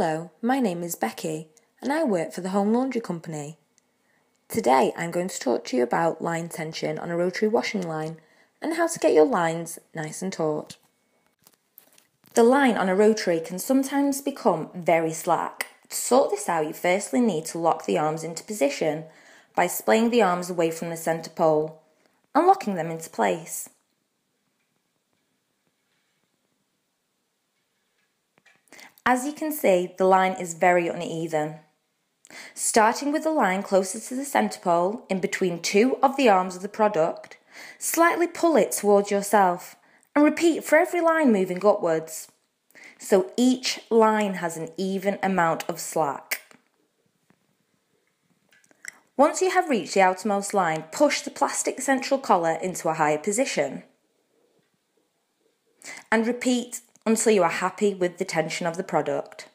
Hello, my name is Becky and I work for the Home Laundry Company. Today I'm going to talk to you about line tension on a rotary washing line and how to get your lines nice and taut. The line on a rotary can sometimes become very slack. To sort this out you firstly need to lock the arms into position by splaying the arms away from the centre pole and locking them into place. As you can see, the line is very uneven. Starting with the line closest to the centre pole, in between two of the arms of the product, slightly pull it towards yourself and repeat for every line moving upwards. So each line has an even amount of slack. Once you have reached the outermost line, push the plastic central collar into a higher position. And repeat until you are happy with the tension of the product.